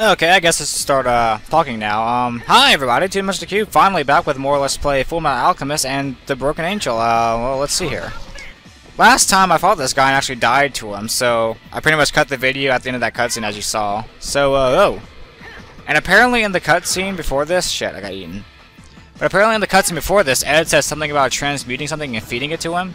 Okay, I guess let's start uh, talking now. Um, hi everybody, Two Mr. Cube, finally back with more Let's Play Full Metal Alchemist and The Broken Angel. Uh, well, let's see here. Last time I fought this guy and actually died to him, so I pretty much cut the video at the end of that cutscene as you saw. So, uh, oh. And apparently in the cutscene before this, shit, I got eaten. But apparently in the cutscene before this, Ed says something about transmuting something and feeding it to him.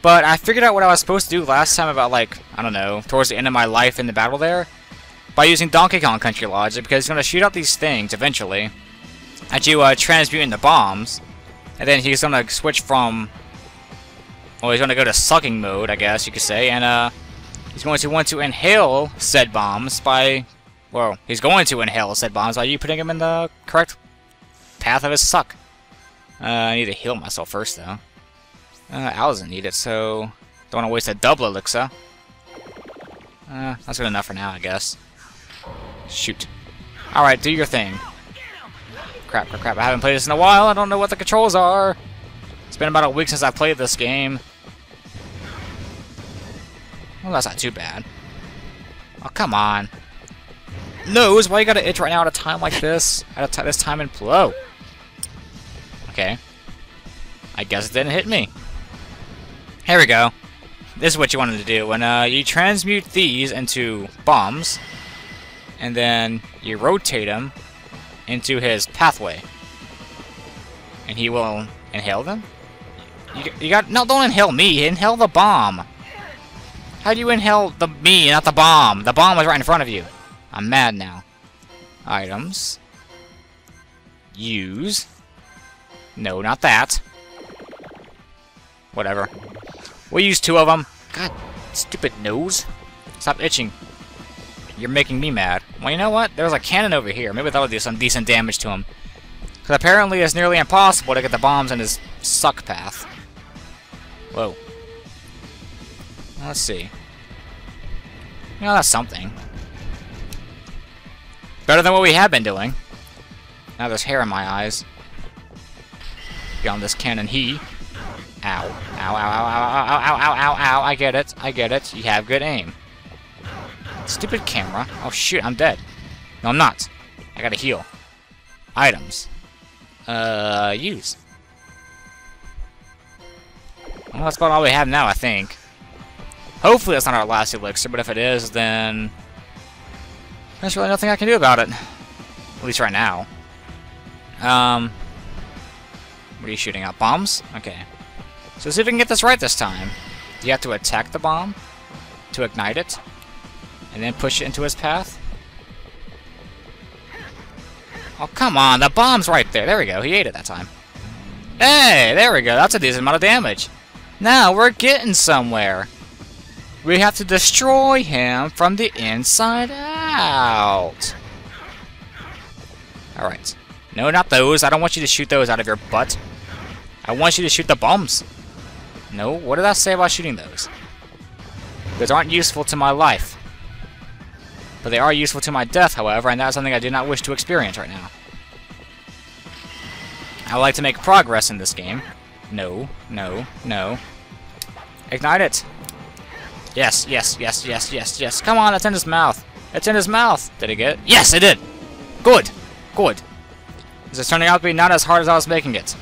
But I figured out what I was supposed to do last time about, like, I don't know, towards the end of my life in the battle there by using Donkey Kong Country logic because he's going to shoot out these things eventually as you uh, transmute into bombs and then he's going to switch from well he's going to go to sucking mode I guess you could say and uh, he's going to want to inhale said bombs by well he's going to inhale said bombs by you putting him in the correct path of his suck. Uh, I need to heal myself first though. Uh, Al doesn't need it so don't want to waste a double elixir uh, that's good enough for now I guess Shoot. Alright, do your thing. Crap, crap, crap. I haven't played this in a while. I don't know what the controls are. It's been about a week since I played this game. Well, that's not too bad. Oh, come on. Nose, why you gotta itch right now at a time like this? At a this time in flow. Okay. I guess it didn't hit me. Here we go. This is what you wanted to do. When uh, you transmute these into bombs, and then you rotate him into his pathway. And he will inhale them? You, you got- no, don't inhale me, inhale the bomb! How do you inhale the me, not the bomb? The bomb was right in front of you. I'm mad now. Items. Use. No, not that. Whatever. We'll use two of them. God, stupid nose. Stop itching. You're making me mad. Well, you know what? There's a cannon over here. Maybe that'll do some decent damage to him. Because apparently it's nearly impossible to get the bombs in his suck path. Whoa. Let's see. You know, that's something. Better than what we have been doing. Now there's hair in my eyes. Beyond this cannon, he. Ow. Ow, ow, ow, ow, ow, ow, ow, ow, ow. I get it. I get it. You have good aim. Stupid camera. Oh shoot, I'm dead. No, I'm not. I gotta heal. Items. Uh, use. Well, that's about all we have now, I think. Hopefully that's not our last elixir, but if it is, then... There's really nothing I can do about it. At least right now. Um... What are you shooting at? Bombs? Okay. So see if we can get this right this time. Do you have to attack the bomb? To ignite it? And then push it into his path? Oh, come on. The bomb's right there. There we go. He ate it that time. Hey, there we go. That's a decent amount of damage. Now we're getting somewhere. We have to destroy him from the inside out. Alright. No, not those. I don't want you to shoot those out of your butt. I want you to shoot the bombs. No, what did I say about shooting those? Those aren't useful to my life. But they are useful to my death, however, and that is something I do not wish to experience right now. I would like to make progress in this game. No, no, no. Ignite it! Yes, yes, yes, yes, yes, yes. Come on, it's in his mouth. It's in his mouth. Did it get it? Yes, it did! Good! Good. This is turning out to be not as hard as I was making it.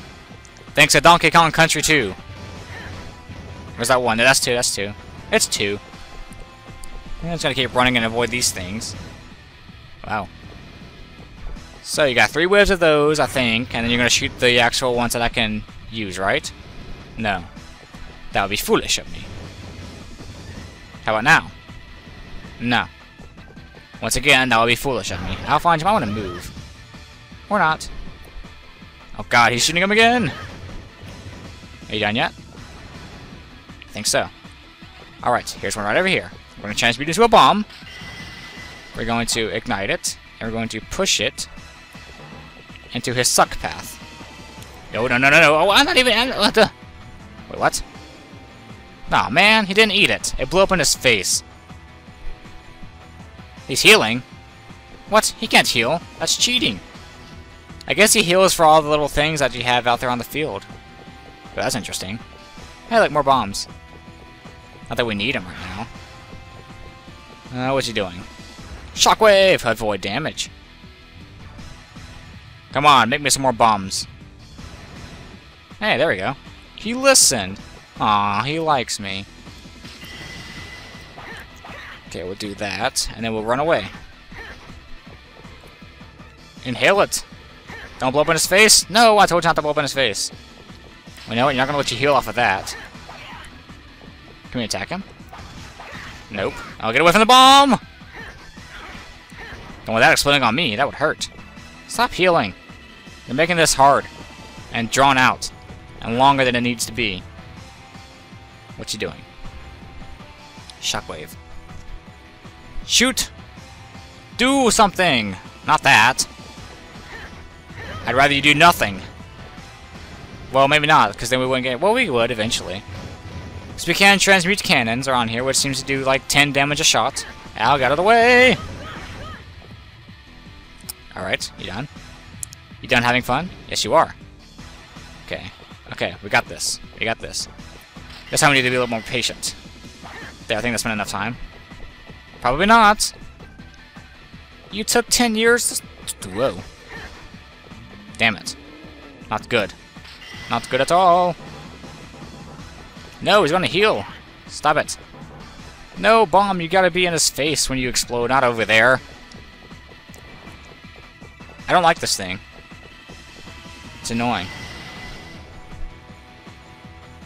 Thanks to Donkey Kong Country 2. Where's that one? No, that's two, that's two. It's two. I'm just gonna keep running and avoid these things. Wow. So you got three waves of those, I think, and then you're gonna shoot the actual ones that I can use, right? No. That would be foolish of me. How about now? No. Once again, that would be foolish of me. Alphonse, you might want to move. Or not. Oh god, he's shooting him again! Are you done yet? I think so. Alright, here's one right over here. We're going to transmute into a bomb. We're going to ignite it. And we're going to push it into his suck path. No, no, no, no, no. Oh, I'm not even... I'm, what the... Wait, what? Nah, man. He didn't eat it. It blew up in his face. He's healing. What? He can't heal. That's cheating. I guess he heals for all the little things that you have out there on the field. But that's interesting. Hey, like more bombs. Not that we need them right now. Uh, what's he doing? Shockwave! Avoid damage. Come on, make me some more bombs. Hey, there we go. He listened. Aw, he likes me. Okay, we'll do that, and then we'll run away. Inhale it! Don't blow up in his face! No, I told you not to blow up in his face. You know what? You're not gonna let you heal off of that. Can we attack him? Nope. I'll get away from the bomb! Don't want that exploding on me. That would hurt. Stop healing. You're making this hard. And drawn out. And longer than it needs to be. What you doing? Shockwave. Shoot! Do something! Not that. I'd rather you do nothing. Well, maybe not, because then we wouldn't get... Well, we would, eventually. We can transmute cannons are on here, which seems to do, like, 10 damage a shot. Al, get out of the way! Alright, you done? You done having fun? Yes, you are. Okay. Okay, we got this. We got this. This time we need to be a little more patient. There, I think that's been enough time. Probably not. You took 10 years to... Whoa. Damn it. Not good. Not good at all. No, he's gonna heal. Stop it. No, bomb, you gotta be in his face when you explode, not over there. I don't like this thing. It's annoying.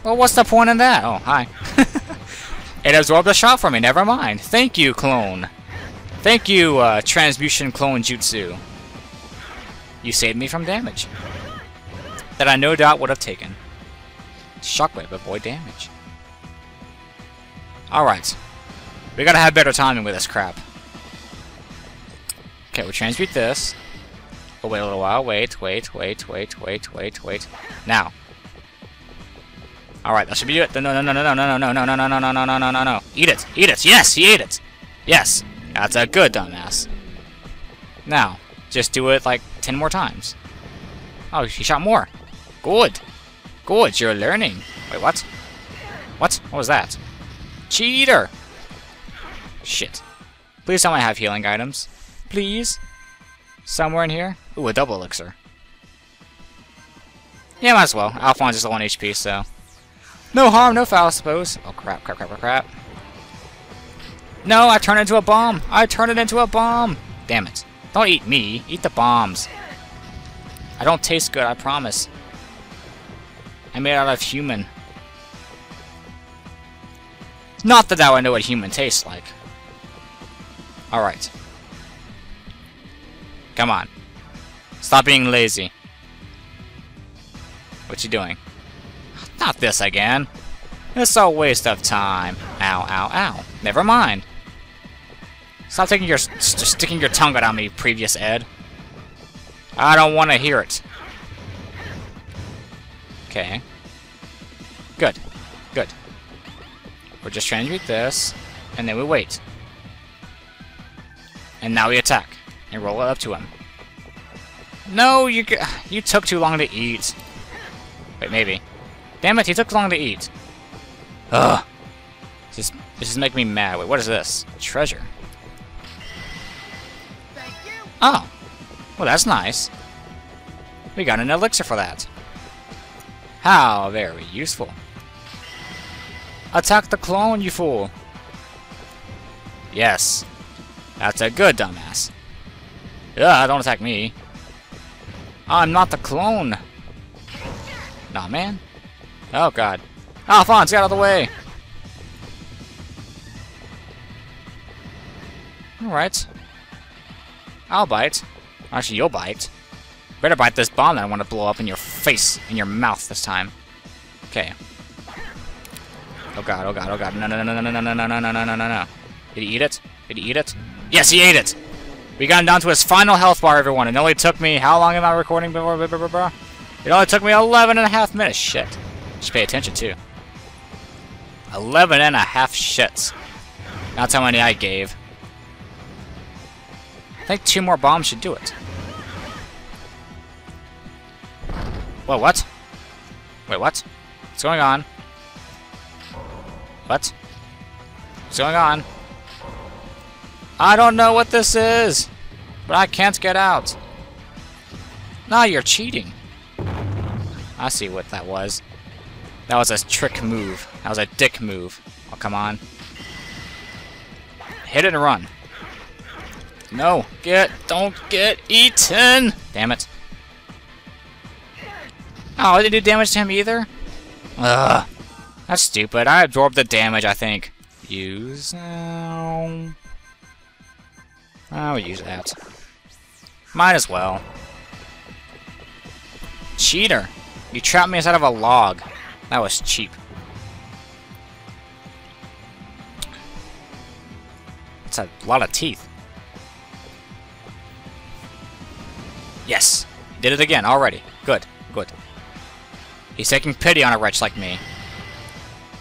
Well, what's the point in that? Oh, hi. it absorbed a shot for me, never mind. Thank you, clone. Thank you, uh, transmutation clone jutsu. You saved me from damage. That I no doubt would have taken. Shockwave, avoid damage. Alright. We gotta have better timing with this crap. Okay, we transmute this. We'll wait a little while. Wait, wait, wait, wait, wait, wait, wait. Now. Alright, that should be it. No, no, no, no, no, no, no, no, no, no, no, no, no, no, no, no, no. Eat it! Eat it! Yes, he ate it! Yes! That's a good dumbass. Now, just do it like 10 more times. Oh, he shot more. Good. Good, you're learning. Wait, what? What? What was that? Cheater! Shit. Please tell me I have healing items. Please? Somewhere in here? Ooh, a double elixir. Yeah, might as well. Alphonse is low on HP, so... No harm, no foul, I suppose. Oh, crap, crap, crap, crap, crap. No, I turned into a bomb! I turned it into a bomb! Damn it. Don't eat me. Eat the bombs. I don't taste good, I promise. I'm made out of human. Not that I know what human tastes like. Alright. Come on. Stop being lazy. What you doing? Not this again. It's a waste of time. Ow, ow, ow. Never mind. Stop taking your st sticking your tongue out on me, previous Ed. I don't want to hear it. Okay. Good. Good. We're just transmute this, and then we wait. And now we attack, and roll it up to him. No, you you took too long to eat. Wait, maybe. Damn it, he took too long to eat. Ugh. This, this is making me mad. Wait, what is this? Treasure. Oh. Well, that's nice. We got an elixir for that. How very useful. Attack the clone, you fool! Yes. That's a good dumbass. Ugh, don't attack me. I'm not the clone. Nah, man. Oh, God. Alphonse, get out of the way! Alright. I'll bite. Actually, you'll bite. Better bite this bomb that I want to blow up in your face, in your mouth this time. Okay. Oh god, oh god, oh god. No, no, no, no, no, no, no, no, no, no, no, no, no. Did he eat it? Did he eat it? Yes, he ate it! We got him down to his final health bar, everyone. It only took me... How long am I recording before... It only took me 11 and a half minutes. Shit. Just pay attention, too. 11 and a half shits. That's how many I gave. I think two more bombs should do it. Whoa, what? Wait, what? What's going on? What? What's going on? I don't know what this is, but I can't get out. Now you're cheating. I see what that was. That was a trick move. That was a dick move. Oh, come on. Hit it and run. No, get, don't get eaten! Damn it. Oh, I didn't do damage to him either? Ugh. That's stupid. I absorbed the damage, I think. Use now. I'll use that. Might as well. Cheater! You trapped me inside of a log. That was cheap. It's a lot of teeth. Yes! Did it again already. Good, good. He's taking pity on a wretch like me.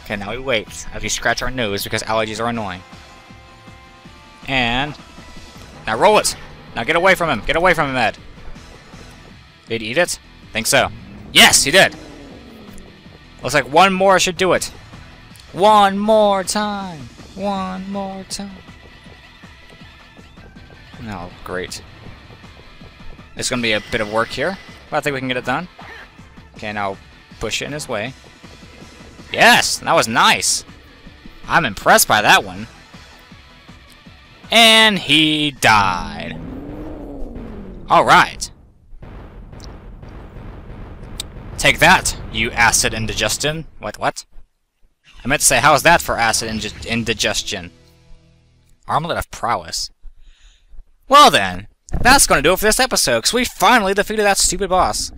Okay, now we wait as we scratch our nose because allergies are annoying. And... Now roll it! Now get away from him! Get away from him, Ed! Did he eat it? Think so. Yes, he did! Looks like one more should do it. One more time! One more time. Oh, great. It's gonna be a bit of work here, but I think we can get it done. Okay, now push it in his way. Yes, that was nice. I'm impressed by that one. And he died. Alright. Take that, you acid indigestion. What, what? I meant to say, how's that for acid indigestion? Armlet of Prowess. Well then, that's gonna do it for this episode, because we finally defeated that stupid boss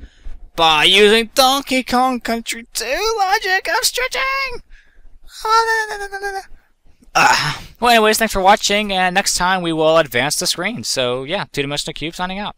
by using Donkey Kong Country 2 logic. I'm stretching! Uh, well, anyways, thanks for watching, and next time we will advance the screen. So, yeah, 2 Dimensional Cube signing out.